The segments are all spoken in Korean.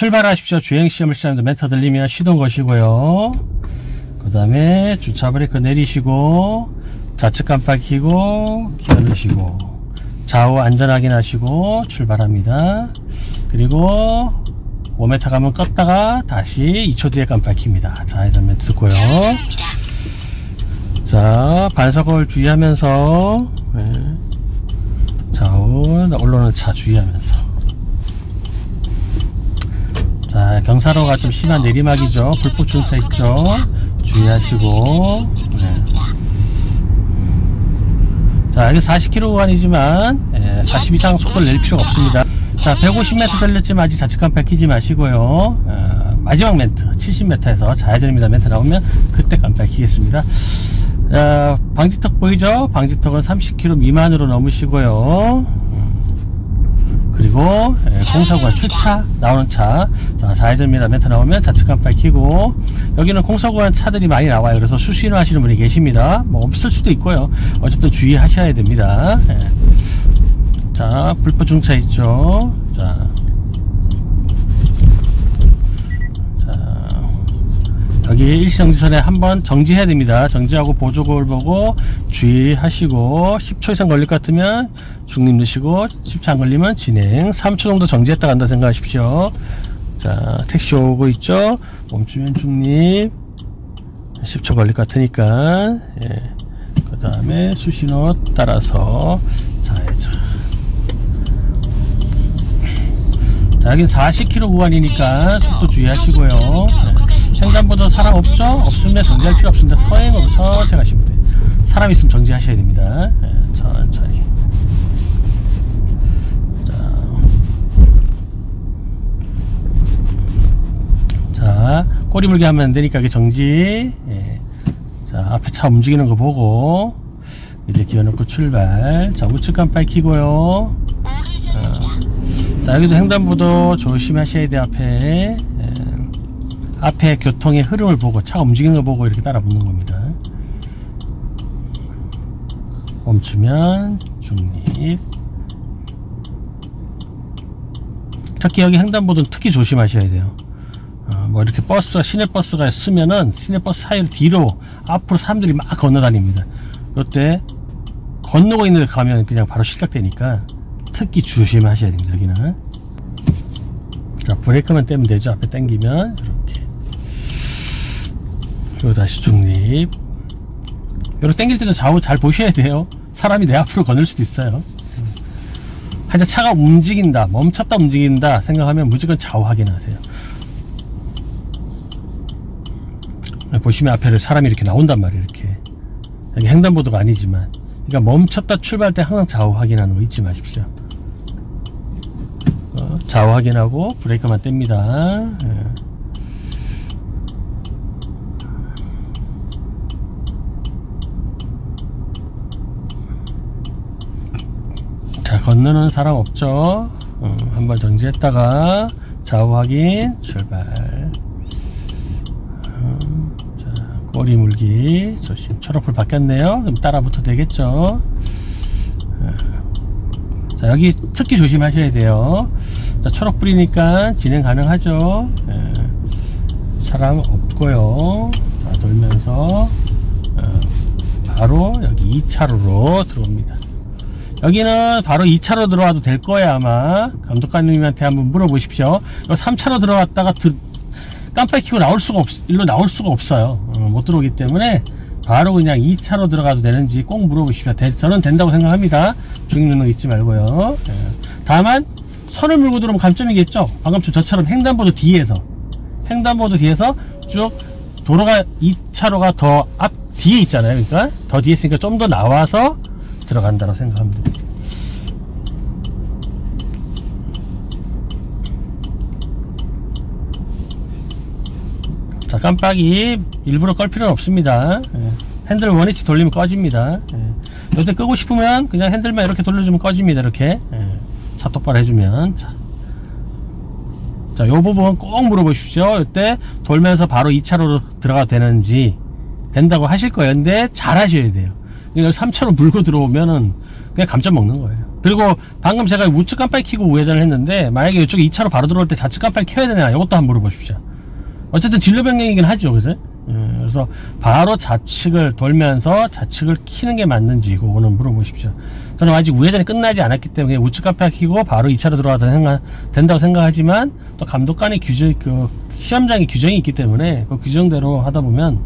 출발하십시오. 주행시험을 시작합니다. 멘트 들리면 시동 거시고요. 그 다음에 주차 브레이크 내리시고 좌측 깜빡 켜고 기어 넣으시고 좌우 안전 확인하시고 출발합니다. 그리고 5m 가면 껐다가 다시 2초 뒤에 깜빡 킵니다. 좌회전 멘트 듣고요. 자 반사거울 주의하면서 네. 좌우 올라오는 차 주의하면서 자 경사로가 좀 심한 내리막이죠. 불법 중차 있죠. 주의하시고. 네. 자 여기 40km 구간이지만 예, 40 이상 속도를 낼 필요가 없습니다. 자 150m 달렸지만 아직 좌측간 밝히지 마시고요. 어, 마지막 멘트 70m에서 좌회전입니다. 멘트 나오면 그때 깜빡이겠습니다. 자, 방지턱 보이죠? 방지턱은 30km 미만으로 넘으시고요. 음, 그리고 예, 공사구간 출차 나오는 차. 자, 좌회전입니다. 멘트 나오면 좌측 깜빡 켜고 여기는 공사구간 차들이 많이 나와요. 그래서 수신호 하시는 분이 계십니다. 뭐 없을 수도 있고요. 어쨌든 주의하셔야 됩니다. 예. 자, 불법 중차 있죠? 자, 여기 일시정지 선에 한번 정지해야 됩니다. 정지하고 보조거울 보고 주의하시고 10초 이상 걸릴 것 같으면 중립 넣으시고 10초 안 걸리면 진행 3초 정도 정지했다 간다 생각하십시오. 자 택시 오고 있죠. 멈추면 중립 10초 걸릴 것 같으니까 예. 그 다음에 수신호 따라서 좌회전 자 여긴 40km 구간이니까 속도 주의하시고요. 네. 횡단보도 사람 없죠? 없으면 정지할 필요 없습니다. 서행으로 천천히 가시면 돼요. 사람 있으면 정지하셔야 됩니다. 네, 천천히. 자, 자 꼬리 물게 하면 안 되니까 정지. 예. 자, 앞에 차 움직이는 거 보고 이제 기어 넣고 출발. 자, 우측 깜빡 켜고요. 어. 자, 여기도 횡단보도 조심하셔야 돼 앞에. 앞에 교통의 흐름을 보고 차 움직이는 걸 보고 이렇게 따라 붙는 겁니다. 멈추면 중립. 특히 여기 횡단보도는 특히 조심하셔야 돼요. 어, 뭐 이렇게 버스가 시내버스가 쓰면은 시내버스 사이를 뒤로 앞으로 사람들이 막 건너다닙니다. 이때 건너고 있는 데 가면 그냥 바로 시작되니까 특히 조심하셔야 됩니다 여기는. 자 브레이크만 떼면 되죠. 앞에 당기면 이렇게 그리고 다시 중립. 이렇게 당길 때도 좌우 잘 보셔야 돼요. 사람이 내 앞으로 건널 수도 있어요. 하여튼 차가 움직인다 멈췄다 움직인다 생각하면 무조건 좌우 확인하세요. 보시면 앞에 사람이 이렇게 나온단 말이에요 이렇게. 여기 횡단보도가 아니지만. 그러니까 멈췄다 출발할 때 항상 좌우 확인하는 거 잊지 마십시오. 어, 좌우 확인하고 브레이크만 뗍니다 건너는 사람 없죠? 음, 한번 정지했다가 좌우 확인 출발. 음, 자 꼬리 물기. 조심. 초록불 바뀌었네요. 그럼 따라붙어 되겠죠? 음. 자 여기 특히 조심하셔야 돼요. 자 초록불이니까 진행 가능하죠? 예. 사람 없고요. 자 돌면서 어, 바로 여기 2차로로 들어옵니다 여기는 바로 2차로 들어와도 될 거예요 아마. 감독관님한테 한번 물어보십시오. 3차로 들어왔다가 드, 깜빡이 켜고 나올 수가 없 일로 나올 수가 없어요. 어, 못 들어오기 때문에 바로 그냥 2차로 들어가도 되는지 꼭 물어보십시오. 대, 저는 된다고 생각합니다. 중립능 잊지 말고요. 예. 다만 선을 물고 들어오면 감점이겠죠? 방금 저처럼 횡단보도 뒤에서 횡단보도 뒤에서 쭉 도로가 2차로가 더 앞 뒤에 있잖아요. 그러니까 더 뒤에 있으니까 좀 더 나와서 들어간다고 생각하면 됩니다. 자 깜빡이 일부러 끌 필요는 없습니다 예. 핸들 원위치 돌리면 꺼집니다 예. 이때 끄고 싶으면 그냥 핸들만 이렇게 돌려주면 꺼집니다 이렇게 예. 차 똑바로 해주면 자. 자, 요 부분 꼭 물어보십시오. 이때 돌면서 바로 2차로로 들어가도 되는지 된다고 하실 거예요. 근데 잘 하셔야 돼요. 그냥 3차로 물고 들어오면은 그냥 감점 먹는 거예요. 그리고 방금 제가 우측 깜빡이 켜고 우회전을 했는데 만약에 이쪽에 2차로 바로 들어올 때 좌측 깜빡이 켜야 되냐 이것도 한번 물어보십시오. 어쨌든 진로 변경이긴 하죠, 그죠? 예, 그래서 바로 좌측을 돌면서 좌측을 키는 게 맞는지 그거는 물어보십시오. 저는 아직 우회전이 끝나지 않았기 때문에 우측 깜빡이 켜고 바로 2차로 들어가도 생각, 된다고 생각하지만 또 감독관의 규정, 그 시험장의 규정이 있기 때문에 그 규정대로 하다 보면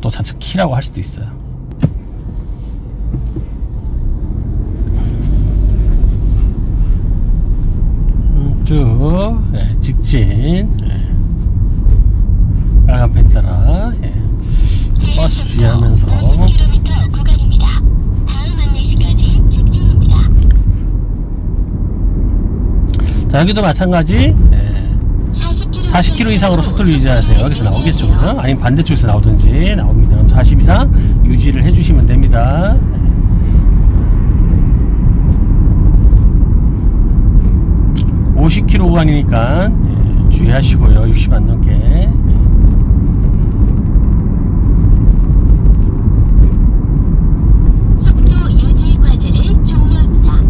또 좌측 키라고 할 수도 있어요. 음, 쭉 예, 직진 예. 빨간 펜 따라 예. 버스 주의하면서 50km 구간입니다. 다음 안내시까지 직진입니다. 자 여기도 마찬가지 예. 40km, 40km 이상으로 속도를 유지하세요 여기서 나오겠죠 그죠? 아니면 반대쪽에서 나오든지 나옵니다 그럼 40 이상 유지를 해주시면 됩니다 예. 50km 구간이니까 예, 주의하시고요 60 안 넘게 예. 속도 유지 과제를 종료합니다.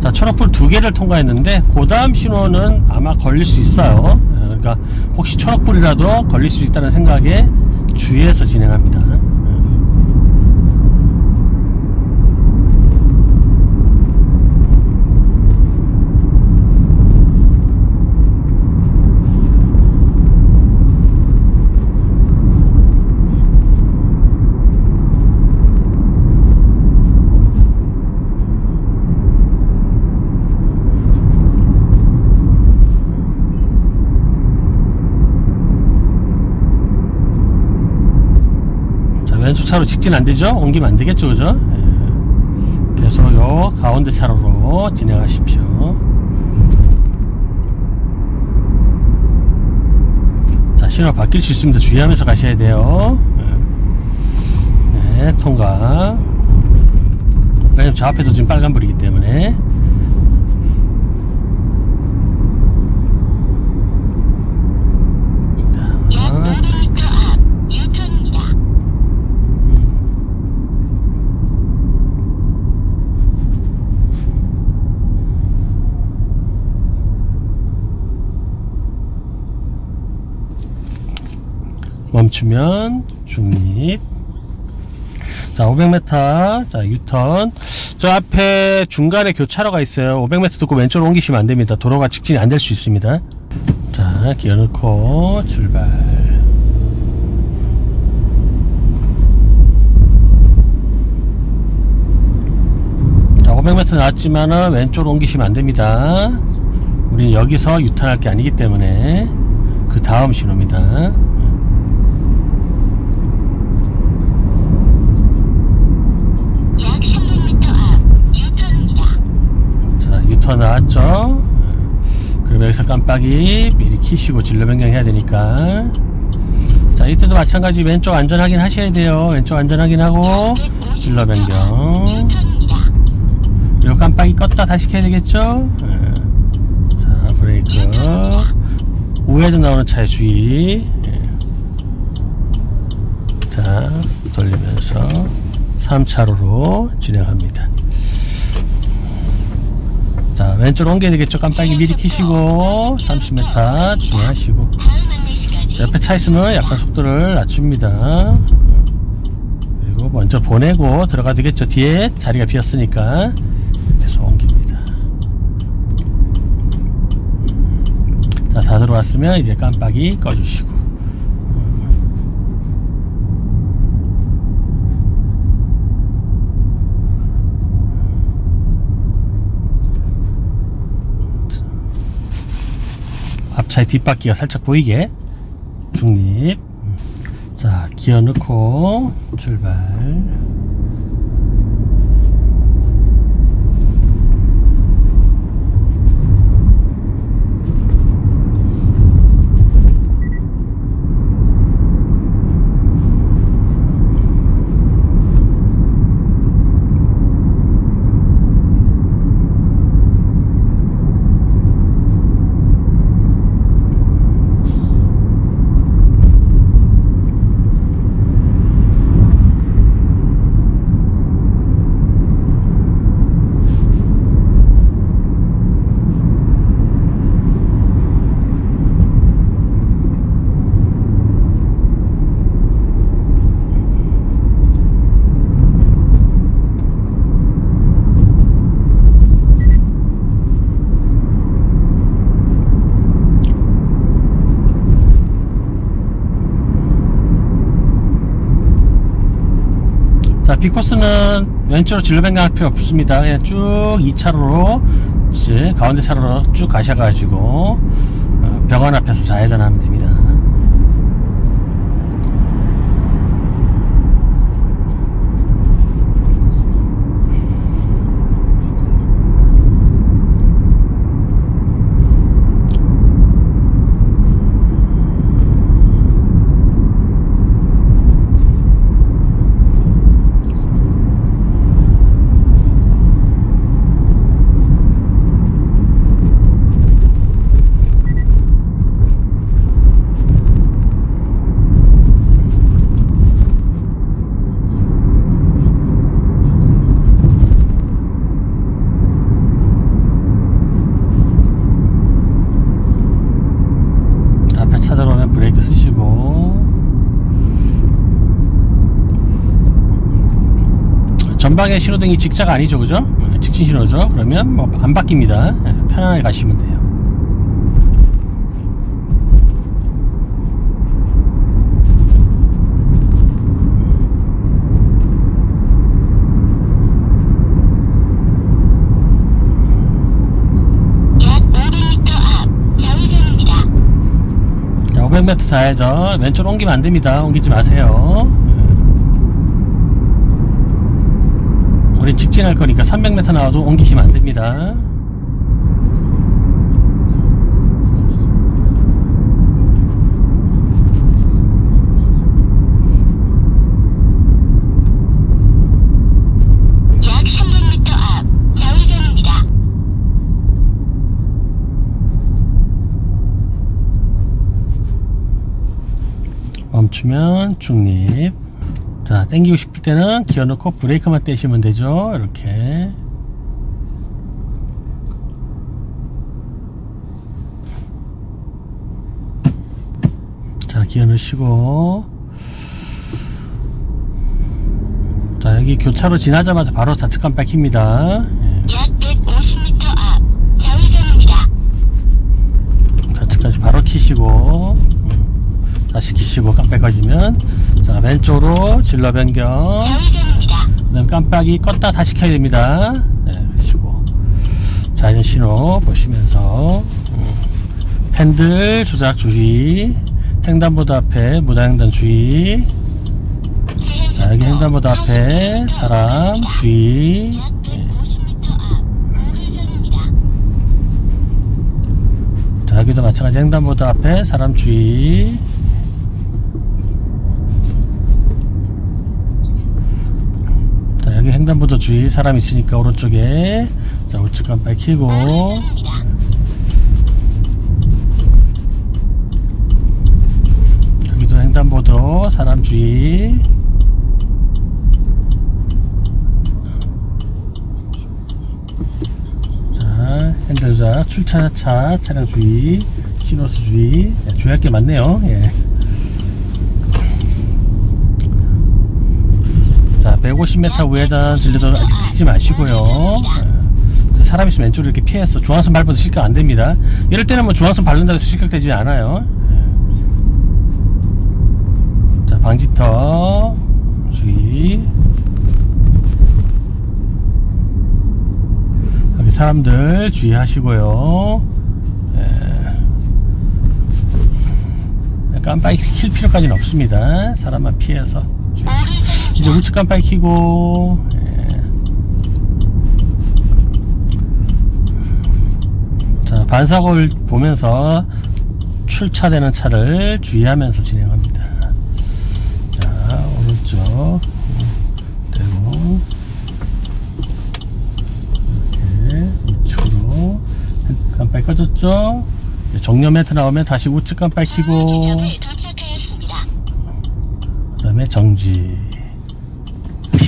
자 초록불 두 개를 통과했는데 그 다음 신호는 아마 걸릴 수 있어요. 예, 그러니까 혹시 초록불이라도 걸릴 수 있다는 생각에 주의해서 진행합니다 예. 자 왼쪽 차로 직진 안 되죠? 옮기면 안 되겠죠, 그죠? 예. 계속 요 가운데 차로로 진행하십시오. 자 신호 바뀔 수 있습니다. 주의하면서 가셔야 돼요. 예. 네, 통과. 왜냐면 저 앞에도 지금 빨간불이기 때문에. 약 자, 500m 앞 유턴입니다. 멈추면 중립. 자 500m 자 유턴. 저 앞에 중간에 교차로가 있어요. 500m 듣고 왼쪽으로 옮기시면 안됩니다. 도로가 직진이 안 될 수 있습니다. 자 기어 넣고 출발. 자 500m 나왔지만은 왼쪽으로 옮기시면 안됩니다. 우리는 여기서 유턴할 게 아니기 때문에 그 다음 신호입니다 약 300m 앞 유턴입니다. 자 유턴 나왔죠? 그럼 여기서 깜빡이 미리 키시고 진로 변경해야 되니까. 자 이때도 마찬가지 왼쪽 안전 확인하셔야 돼요. 왼쪽 안전 확인하고 진로 변경. 그리고 깜빡이 껐다 다시 켜야 되겠죠? 예. 자 브레이크. 우회전 나오는 차에 주의. 예. 자 돌리면서 3차로로 진행합니다 자 왼쪽으로 옮겨야 되겠죠? 깜빡이 미리 켜시고 30m 주의하시고. 다음 안내시까지 옆에 차 있으면 약간 속도를 낮춥니다. 그리고 먼저 보내고 들어가야 되겠죠? 뒤에 자리가 비었으니까 계속 옮깁니다. 자 다 들어왔으면 이제 깜빡이 꺼주시고 앞 차의 뒷바퀴가 살짝 보이게. 중립. 자 기어 넣고 출발 B코스는 왼쪽으로 진로 변경할 필요 없습니다. 그냥 쭉 2차로로 이제 가운데 차로로 쭉 가셔가지고 어, 병원 앞에서 좌회전하면 됩니다 앞에 차 들어오면 브레이크 쓰시고 전방에 신호등이 직자가 아니죠 그죠? 네, 직진 신호죠 그러면 뭐 안 바뀝니다 네, 편안하게 가시면 돼요 약 500m 앞 좌회전입니다. 자, 500m 좌회전 왼쪽으로 옮기면 안 됩니다. 옮기지 마세요. 우린 직진할 거니까 300m 나와도 옮기시면 안 됩니다. 약 300m 앞 좌회전입니다. 멈추면 중립. 자, 땡기고 싶을 때는 기어 넣고 브레이크만 떼시면 되죠. 이렇게. 자, 기어 넣으시고. 자, 여기 교차로 지나자마자 바로 좌측 깜빡 킵니다. 예. 약 150m 앞 좌회전입니다. 좌측까지 바로 키시고 음, 다시 키시고 깜빡 꺼지면 자 왼쪽으로 진로 변경. 좌회전입니다. 깜빡이 껐다 다시 켜야 됩니다. 네, 그러시고. 좌회전 신호 보시면서. 음, 핸들 조작 주의. 횡단보도 앞에 무단횡단 주의. 자 여기 횡단보도 앞에 사람 주의. 약 예. 150m 앞 우회전입니다. 자 여기도 마찬가지. 횡단보도 앞에 사람 주의 자 여기 횡단보도 주의 사람 있으니까 오른쪽에 자 우측 깜빡 켜고. 여기도 횡단보도 사람 주의 자 핸들 조작 출차차 차량 주의 신호수 주의 예, 주의할 게 많네요 예. 자 150m 우회전 들려도 아직 뛰지 마시고요 예. 사람 있으면 왼쪽으로 이렇게 피해서 중앙선 밟아도 실각 안 됩니다 이럴 때는 뭐 중앙선 밟는다고 해서 실각되지 않아요 예. 자 방지턱 주의 여기 사람들 주의하시고요 예. 깜빡이 킬 필요까지는 없습니다. 사람만 피해서. 이제 우회전입니다. 우측 깜빡이 켜고 예. 자 반사고를 보면서 출차되는 차를 주의하면서 진행합니다 자 오른쪽 대고 이렇게 우측으로 깜빡이 꺼졌죠 정렬 매트 나오면 다시 우측 깜빡이 켜고. 그 다음에 정지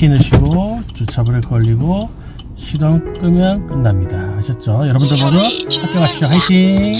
피 넣으시고 주차 브레이크 걸리고 시동 끄면 끝납니다 아셨죠? 여러분들 모두 가시죠 화이팅.